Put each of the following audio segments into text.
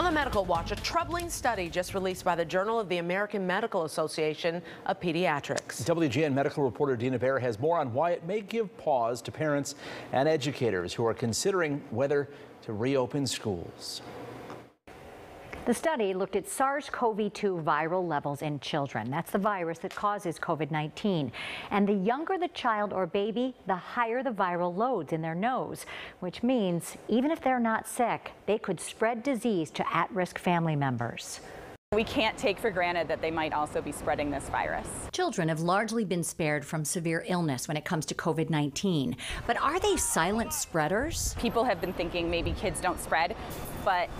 On the Medical Watch, a troubling study just released by the Journal of the American Medical Association of Pediatrics. WGN medical reporter Dina Bair has more on why it may give pause to parents and educators who are considering whether to reopen schools. The study looked at SARS-CoV-2 viral levels in children. That's the virus that causes COVID-19. And the younger the child or baby, the higher the viral loads in their nose, which means even if they're not sick, they could spread disease to at-risk family members. We can't take for granted that they might also be spreading this virus. Children have largely been spared from severe illness when it comes to COVID 19. But are they silent spreaders? People have been thinking maybe kids don't spread, but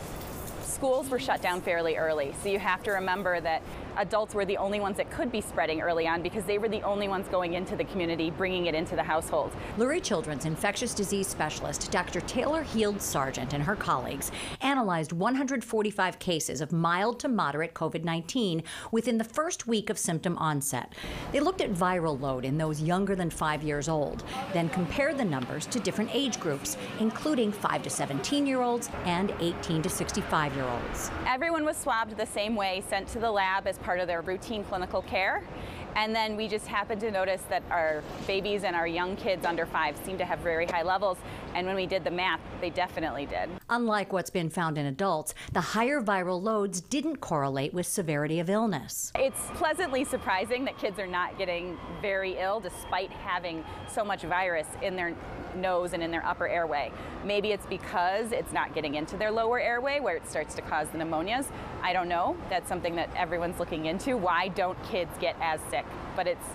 schools were shut down fairly early. So you have to remember that adults were the only ones that could be spreading early on because they were the only ones going into the community, bringing it into the household. Lurie Children's infectious disease specialist, Dr. Taylor Heald Sargent, and her colleagues analyzed 145 cases of mild to moderate COVID 19 within the first week of symptom onset. They looked at viral load in those younger than five years old, then compared the numbers to different age groups, including 5 to 17 year olds and 18 to 65 year olds olds. Everyone was swabbed the same way, sent to the lab as part of their routine clinical care. And then we just happened to notice that our babies and our young kids under five seem to have very high levels. And when we did the math, they definitely did. Unlike what's been found in adults, the higher viral loads didn't correlate with severity of illness. It's pleasantly surprising that kids are not getting very ill despite having so much virus in their nose and in their upper airway. Maybe it's because it's not getting into their lower airway where it starts to cause the pneumonias. I don't know. That's something that everyone's looking into. Why don't kids get as sick? But it's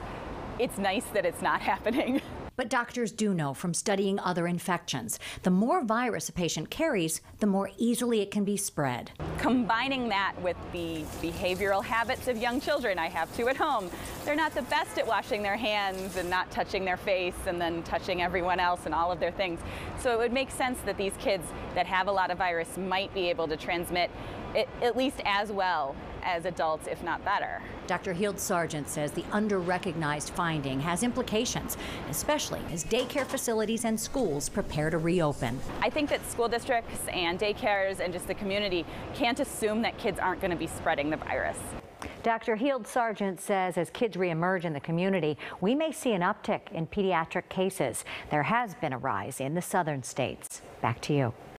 it's nice that it's not happening. But doctors do know from studying other infections, the more virus a patient carries, the more easily it can be spread. Combining that with the behavioral habits of young children, I have two at home. They're not the best at washing their hands and not touching their face and then touching everyone else and all of their things. So it would make sense that these kids that have a lot of virus might be able to transmit it, at least as well as adults, if not better. Dr. Heald Sargent says the under-recognized finding has implications, especially as daycare facilities and schools prepare to reopen. I think that school districts and daycares and just the community can't assume that kids aren't going to be spreading the virus. Dr. Heald Sargent says as kids reemerge in the community, we may see an uptick in pediatric cases. There has been a rise in the southern states. Back to you.